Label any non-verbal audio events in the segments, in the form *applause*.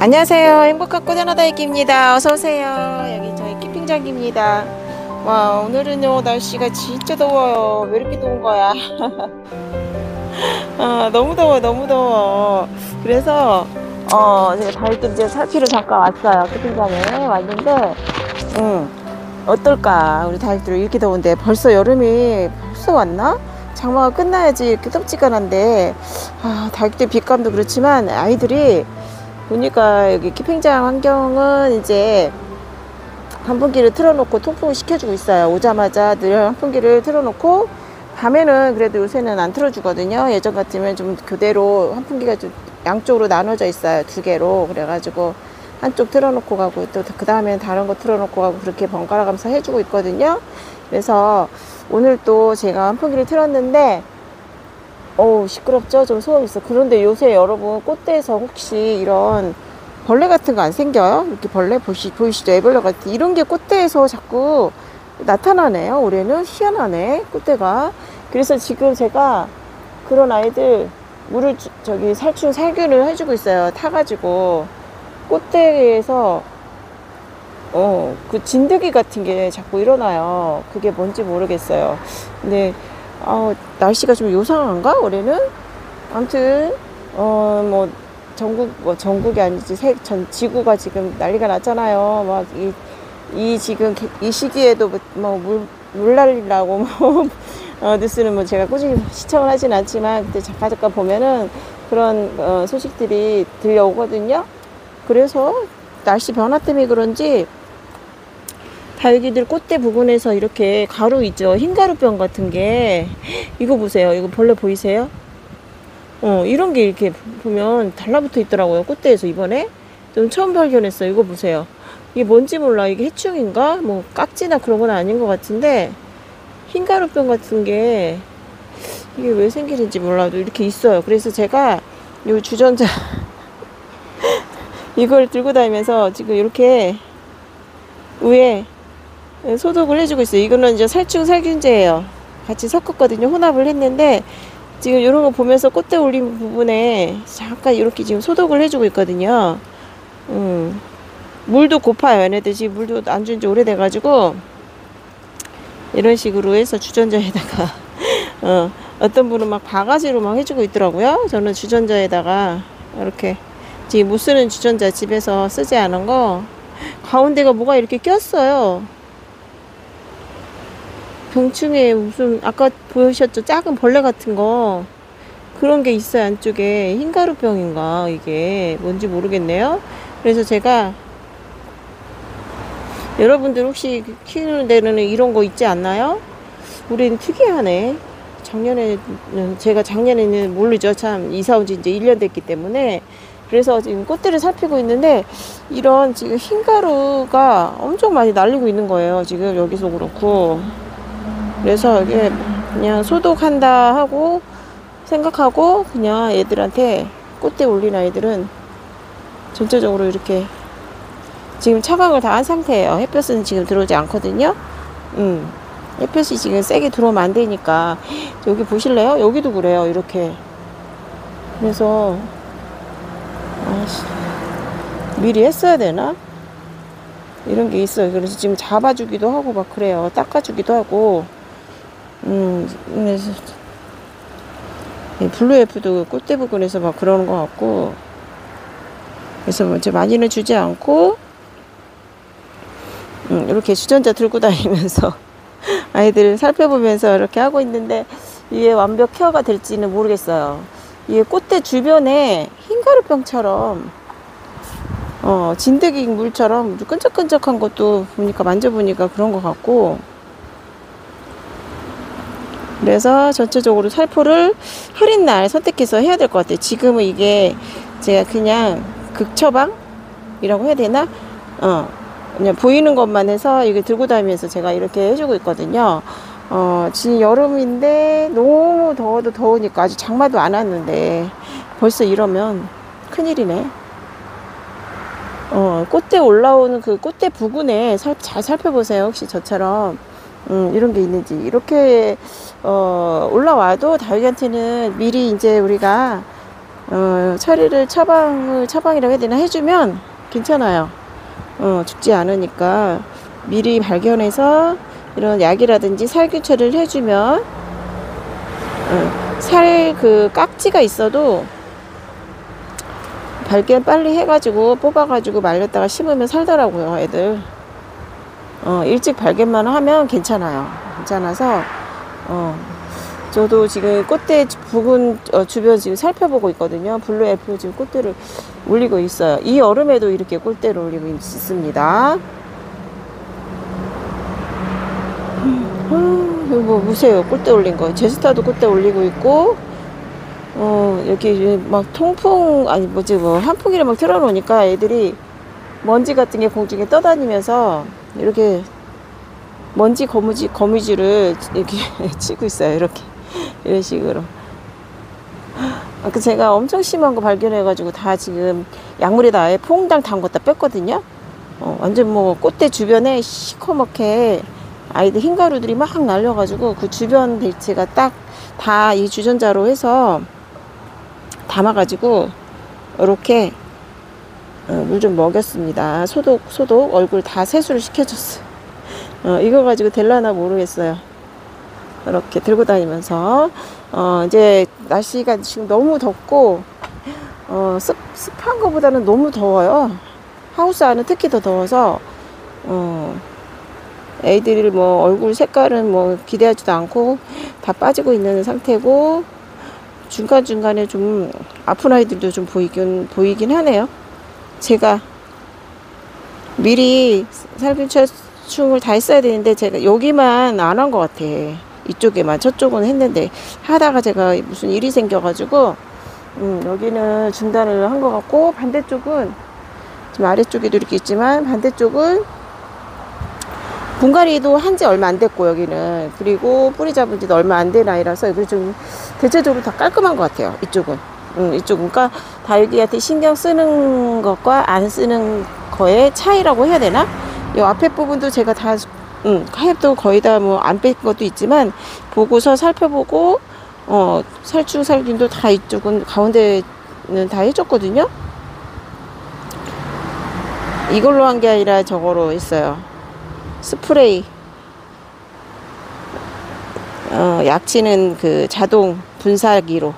안녕하세요. 행복한 꼬자나다이기입니다. 어서오세요. 여기 저희 캠핑장입니다. 와, 오늘은 요, 날씨가 진짜 더워요. 왜 이렇게 더운 거야? *laughs* 아, 너무 더워, 너무 더워. 그래서, 어, 제가 다이도 이제 살피러 잠깐 왔어요. 캠핑장에 왔는데, 음, 어떨까? 우리 다이들 이렇게 더운데 벌써 여름이 벌써 왔나? 장마가 끝나야지 이렇게 덥지근한데, 아, 다이들 빛감도 그렇지만 아이들이 보니까 여기 캠핑장 환경은 이제 환풍기를 틀어놓고 통풍을 시켜주고 있어요. 오자마자 늘 환풍기를 틀어놓고 밤에는 그래도 요새는 안 틀어주거든요. 예전 같으면 좀 교대로 환풍기가 좀 양쪽으로 나눠져 있어요. 두 개로. 그래가지고 한쪽 틀어놓고 가고 또 그 다음에는 다른 거 틀어놓고 가고 그렇게 번갈아 가면서 해주고 있거든요. 그래서 오늘 또 제가 환풍기를 틀었는데 어우 시끄럽죠? 좀 소음 있어. 그런데 요새 여러분 꽃대에서 혹시 이런 벌레 같은 거 안 생겨요? 이렇게 벌레 보시, 보이시죠? 애벌레 같은 이런 게 꽃대에서 자꾸 나타나네요. 올해는 희한하네 꽃대가. 그래서 지금 제가 그런 아이들 물을 주- 저기 살충 살균을 해주고 있어요. 타가지고 꽃대에서 어 그 진드기 같은 게 자꾸 일어나요. 그게 뭔지 모르겠어요. 근데 아, 날씨가 좀 요상한가 올해는? 아무튼 어 뭐 전국 뭐 전국이 아니지 세, 전 지구가 지금 난리가 났잖아요. 막 이 이 지금 개- 이 시기에도 뭐물 물난리라고 뭐 *laughs* 어, 뉴스는 뭐 제가 꾸준히 시청을 하진 않지만 그때 잠깐 잠깐 보면은 그런 어, 소식들이 들려오거든요. 그래서 날씨 변화 때문에 그런지 다육이들 꽃대 부근에서 이렇게 가루 있죠. 흰 가루병 같은 게. 이거 보세요. 이거 벌레 보이세요? 어, 이런 게 이렇게 보면 달라붙어 있더라고요. 꽃대에서 이번에. 좀 처음 발견했어요. 이거 보세요. 이게 뭔지 몰라. 이게 해충인가? 뭐 깍지나 그런 건 아닌 것 같은데 흰 가루병 같은 게 이게 왜 생기는지 몰라도 이렇게 있어요. 그래서 제가 이 주전자 *laughs* 이걸 들고 다니면서 지금 이렇게 위에 소독을 해주고 있어요. 이거는 이제 살충 살균제예요. 같이 섞었거든요. 혼합을 했는데 지금 이런 거 보면서 꽃대 올린 부분에 잠깐 이렇게 지금 소독을 해주고 있거든요. 음. 물도 고파요. 얘네들 지금 물도 안 준 지 오래돼가지고 이런 식으로 해서 주전자에다가 *laughs* 어, 어떤 분은 막 바가지로 막 해주고 있더라고요. 저는 주전자에다가 이렇게 지금 못 쓰는 주전자 집에서 쓰지 않은 거 가운데가 뭐가 이렇게 꼈어요. 병충해 무슨 아까 보셨죠? 작은 벌레 같은 거 그런 게 있어요 안쪽에 흰가루병인가 이게 뭔지 모르겠네요. 그래서 제가 여러분들 혹시 키우는 데는 이런 거 있지 않나요? 우리는 특이하네. 작년에는 제가 작년에는 모르죠. 참 이사 온 지 이제 1년 됐기 때문에 그래서 지금 꽃들을 살피고 있는데 이런 지금 흰가루가 엄청 많이 날리고 있는 거예요. 지금 여기서 그렇고 그래서 이게 그냥 소독한다 하고 생각하고 그냥 애들한테 꽃대 올린 아이들은 전체적으로 이렇게 지금 차광을 다 한 상태예요. 햇볕은 지금 들어오지 않거든요. 음. 햇볕이 지금 세게 들어오면 안 되니까 여기 보실래요? 여기도 그래요. 이렇게. 그래서 아씨, 미리 했어야 되나? 이런 게 있어요. 그래서 지금 잡아주기도 하고 막 그래요. 닦아주기도 하고. 음, 블루애플도 꽃대 부근에서 막 그러는 것 같고. 그래서 뭐 이제 많이는 주지 않고 음, 이렇게 주전자 들고 *laughs* 다니면서 아이들을 살펴보면서 이렇게 하고 있는데 이게 완벽 케어가 될지는 모르겠어요. 이게 꽃대 주변에 흰가루병처럼 어, 진드기 물처럼 끈적끈적한 것도 보니까 만져보니까 그런 것 같고 그래서 전체적으로 살포를 흐린 날 선택해서 해야 될 것 같아요. 지금은 이게 제가 그냥 극처방이라고 해야 되나? 어, 그냥 보이는 것만 해서 이게 들고 다니면서 제가 이렇게 해주고 있거든요. 어, 지금 여름인데 너무 더워도 더우니까 아직 장마도 안 왔는데 벌써 이러면 큰일이네. 어, 꽃대 올라오는 그 꽃대 부근에 살, 잘 살펴보세요. 혹시 저처럼. 음, 이런 게 있는지. 이렇게, 어, 올라와도 다육이한테는 미리 이제 우리가 어, 처리를 처방을 처방이라고 해야 되나 해주면 괜찮아요. 어, 죽지 않으니까 미리 발견해서 이런 약이라든지 살균 처리를 해주면 어, 살그 깍지가 있어도 발견 빨리 해가지고 뽑아가지고 말렸다가 심으면 살더라고요 애들 어, 일찍 발견만 하면 괜찮아요. 괜찮아서 어, 저도 지금 꽃대 부근 어, 주변 지금 살펴보고 있거든요. 블루 애플 지금 꽃대를 올리고 있어요. 이 여름에도 이렇게 꽃대를 올리고 있습니다. 아, 이거 뭐 보세요. 꽃대 올린 거. 제스타도 꽃대 올리고 있고 어 여기 막 통풍 아니 뭐지 뭐 환풍기를 막 틀어놓으니까 애들이 먼지 같은 게 공중에 떠다니면서 이렇게 먼지 거무지 거미줄을 이렇게 *laughs* 치고 있어요 이렇게. 이런 식으로. 아까 제가 엄청 심한 거 발견해가지고 다 지금 약물에다 아예 퐁당 담궜다 뺐거든요. 어, 완전 뭐 꽃대 주변에 시커멓게 아이들 흰가루들이 막 날려가지고 그 주변 대체가 딱 다 이 주전자로 해서 담아가지고 이렇게 어, 물좀 먹였습니다. 소독 소독 얼굴 다 세수를 시켜줬어요. 어, 이거 가지고 될라나 모르겠어요. 이렇게 들고 다니면서 어, 이제 날씨가 지금 너무 덥고 어, 습, 습한 것보다는 너무 더워요. 하우스 안은 특히 더 더워서 어, 애들이 뭐 얼굴 색깔은 뭐 기대하지도 않고 다 빠지고 있는 상태고 중간중간에 좀 아픈 아이들도 좀 보이긴 보이긴 하네요. 제가 미리 살균차충을 다 했어야 되는데 제가 여기만 안 한 것 같아. 이쪽에만 저쪽은 했는데 하다가 제가 무슨 일이 생겨가지고 음, 여기는 중단을 한 것 같고 반대쪽은 지금 아래쪽에도 이렇게 있지만 반대쪽은 분갈이도 한 지 얼마 안 됐고 여기는 그리고 뿌리 잡은 지도 얼마 안 된 아이라서 여기 좀 대체적으로 다 깔끔한 것 같아요 이쪽은 음, 이쪽은 그러니까 다육이한테 신경 쓰는 것과 안 쓰는 거의 차이라고 해야 되나? 이 앞에 부분도 제가 다 음, 하엽도 거의 다 뭐 안 뺀 것도 있지만 보고서 살펴보고 어 살충 살균도 다 이쪽은 가운데는 다 해줬거든요. 이걸로 한 게 아니라 저거로 했어요. 스프레이. 어, 약치는 그 자동 분사기로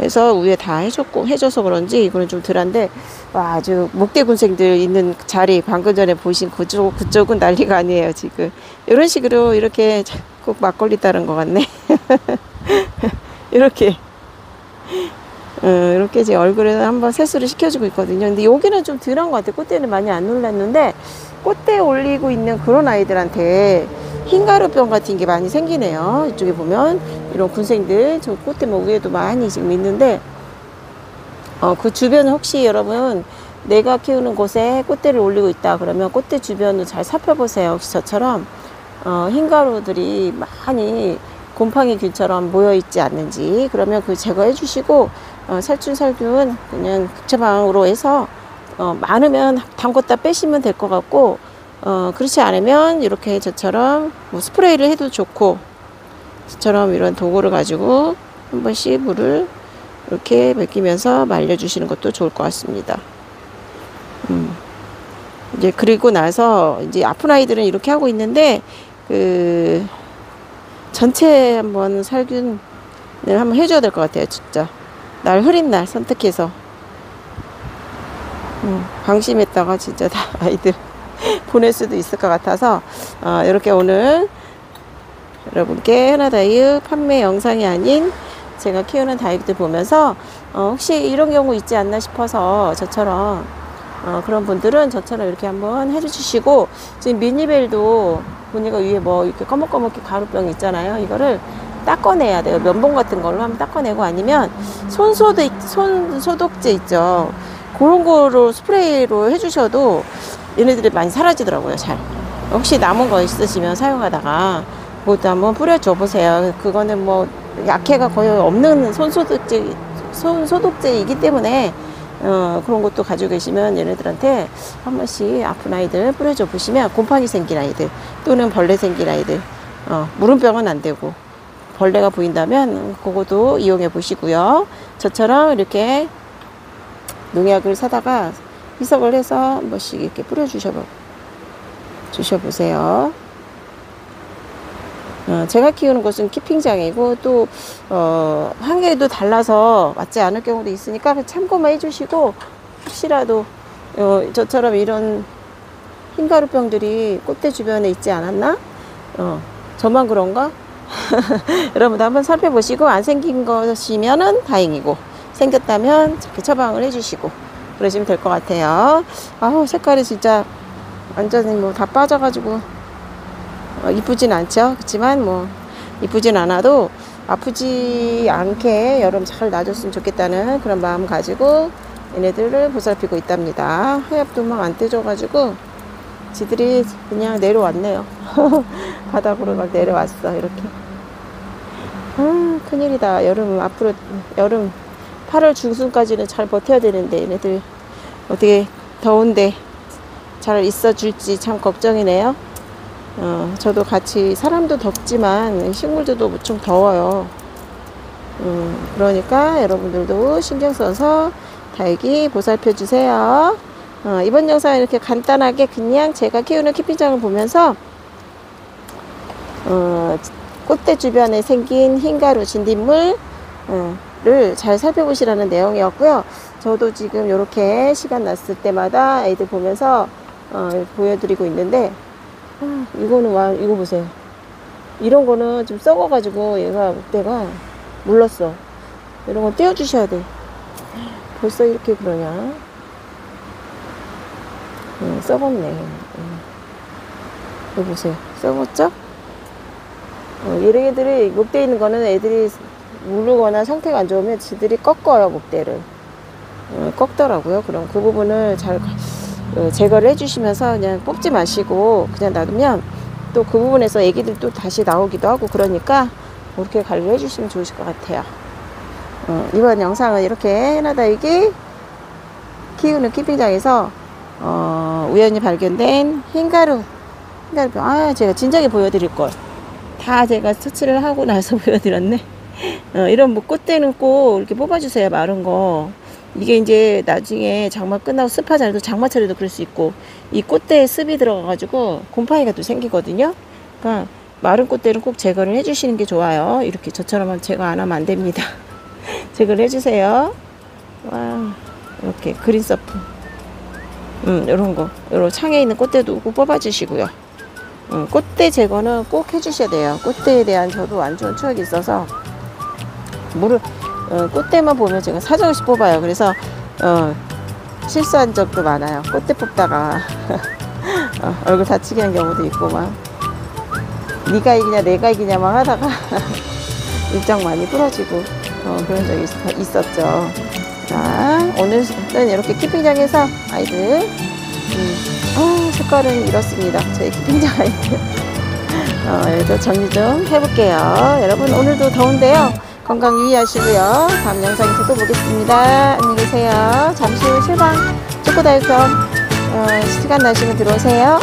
해서 위에 다 해줬고 해줘서 그런지 이거는 좀 덜한데 와 아주 목대군생들 있는 자리 방금 전에 보신 그쪽 그쪽은 난리가 아니에요 지금. 이런 식으로 이렇게 꼭 막걸리 따른 것 같네. *laughs* 이렇게. 어, 이렇게 제 얼굴에 한번 세수를 시켜주고 있거든요. 근데 여기는 좀 덜한 것 같아요. 꽃대는 많이 안 놀랐는데 꽃대 올리고 있는 그런 아이들한테 흰가루병 같은 게 많이 생기네요. 이쪽에 보면 이런 군생들 저 꽃대 뭐 위에도 많이 지금 있는데 어, 그 주변 혹시 여러분 내가 키우는 곳에 꽃대를 올리고 있다 그러면 꽃대 주변을 잘 살펴보세요. 혹시 저처럼 어, 흰가루들이 많이 곰팡이 균처럼 모여 있지 않는지 그러면 그 제거해 주시고 어, 살충 살균 그냥 극처방으로 해서 어, 많으면 담궜다 빼시면 될 것 같고 어, 그렇지 않으면 이렇게 저처럼 뭐 스프레이를 해도 좋고 저처럼 이런 도구를 가지고 한 번씩 물을 이렇게 맡기면서 말려주시는 것도 좋을 것 같습니다. 음. 이제 그리고 나서 이제 아픈 아이들은 이렇게 하고 있는데 그 전체 한번 살균을 한번 해줘야 될 것 같아요, 진짜. 날 흐린 날 선택해서 음, 방심했다가 진짜 다 아이들 보낼 수도 있을 것 같아서 어, 이렇게 오늘 여러분께 하나다육 판매 영상이 아닌 제가 키우는 다육들 보면서 어, 혹시 이런 경우 있지 않나 싶어서 저처럼 어, 그런 분들은 저처럼 이렇게 한번 해주시고 지금 미니벨도 보니까 위에 뭐 이렇게 꺼먹꺼먹게 가루병 있잖아요. 이거를 닦아내야 돼요. 면봉 같은 걸로 한번 닦아내고 아니면 손소독 손 소독제 있죠. 그런 거로 스프레이로 해주셔도 얘네들이 많이 사라지더라고요. 잘. 혹시 남은 거 있으시면 사용하다가 그것도 한번 뿌려줘 보세요. 그거는 뭐 약해가 거의 없는 손소독제, 손소독제이기 때문에 어, 그런 것도 가지고 계시면 얘네들한테 한 번씩 아픈 아이들 뿌려줘 보시면 곰팡이 생긴 아이들 또는 벌레 생긴 아이들 어, 물음병은 안 되고 벌레가 보인다면 그것도 이용해 보시고요. 저처럼 이렇게 농약을 사다가 희석을 해서 한 번씩 이렇게 뿌려 주셔 주셔 보세요. 어, 제가 키우는 곳은 키핑장이고 또 어, 한개도 달라서 맞지 않을 경우도 있으니까 그 참고만 해주시고 혹시라도 어, 저처럼 이런 흰가루병들이 꽃대 주변에 있지 않았나? 어, 저만 그런가? *laughs* 여러분도 한번 살펴보시고 안 생긴 것이면은 다행이고 생겼다면 이렇게 처방을 해주시고 그러시면 될 것 같아요. 아우 색깔이 진짜 완전히 뭐 다 빠져가지고 어, 이쁘진 않죠. 그렇지만 뭐 이쁘진 않아도 아프지 않게 여름 잘 놔줬으면 좋겠다는 그런 마음 가지고 얘네들을 보살피고 있답니다. 하엽도 막 안 떼줘가지고 지들이 그냥 내려왔네요. *laughs* 바닥으로 막 내려왔어 이렇게. 아 큰일이다. 여름 앞으로 여름 8월 중순까지는 잘 버텨야 되는데 얘네들 어떻게 더운데 잘 있어줄지 참 걱정이네요. 어, 저도 같이 사람도 덥지만 식물들도 무척 더워요. 음, 그러니까 여러분들도 신경 써서 달기 보살펴 주세요. 어, 이번 영상 이렇게 간단하게 그냥 제가 키우는 키핑장을 보면서 어, 꽃대 주변에 생긴 흰가루 진딧물을 잘 살펴보시라는 내용이었고요. 저도 지금 이렇게 시간 났을 때마다 애들 보면서 어, 보여드리고 있는데 아, 이거는 와 이거 보세요. 이런 거는 좀 썩어가지고 얘가 목대가 물렀어. 이런 건 떼어주셔야 돼. 벌써 이렇게 그러냐? 음, 썩었네. 음. 여기 보세요. 썩었죠? 어, 이런 애들이 목대 있는 거는 애들이 무르거나 상태가 안 좋으면 지들이 꺾어요, 목대를. 어, 꺾더라고요. 그럼 그 부분을 잘 어, 제거를 해주시면서 그냥 뽑지 마시고 그냥 놔두면 또 그 부분에서 애기들 또 다시 나오기도 하고 그러니까 그렇게 관리를 해주시면 좋으실 것 같아요. 어, 이번 영상은 이렇게 해나다육이 키우는 키핑장에서 어, 우연히 발견된 흰가루 흰가루 아 제가 진작에 보여드릴 걸 다 제가 터치를 하고 나서 *laughs* 보여드렸네 어, 이런 뭐 꽃대는 꼭 이렇게 뽑아주세요 마른 거 이게 이제 나중에 장마 끝나고 습하잖아요 장마철에도 그럴 수 있고 이 꽃대에 습이 들어가 가지고 곰팡이가 또 생기거든요 그러니까 마른 꽃대는 꼭 제거를 해주시는 게 좋아요 이렇게 저처럼 제거 안 하면 안 됩니다 *laughs* 제거를 해주세요 와 이렇게 그린 서프 음, 요런 거. 요런 창에 있는 꽃대도 꼭 뽑아주시고요. 음, 꽃대 제거는 꼭 해주셔야 돼요. 꽃대에 대한 저도 안 좋은 추억이 있어서, 물을, 어, 꽃대만 보면 제가 사정없이 뽑아요. 그래서, 어, 실수한 적도 많아요. 꽃대 뽑다가, *laughs* 어, 얼굴 다치게 한 경우도 있고, 막, 니가 이기냐, 내가 이기냐, 막 하다가, *laughs* 일정 많이 부러지고, 어, 그런 적이 있, 있었죠. 자, 오늘은 이렇게 키핑장에서 아이들, 음, 어, 색깔은 이렇습니다. 저희 키핑장 아이들. *laughs* 어, 정리 좀 해볼게요. 여러분, 오늘도 더운데요. 건강 유의하시고요. 다음 영상에서 또 보겠습니다. 안녕히 계세요. 잠시 후 실방 초코다이점 어, 시간 나시면 들어오세요.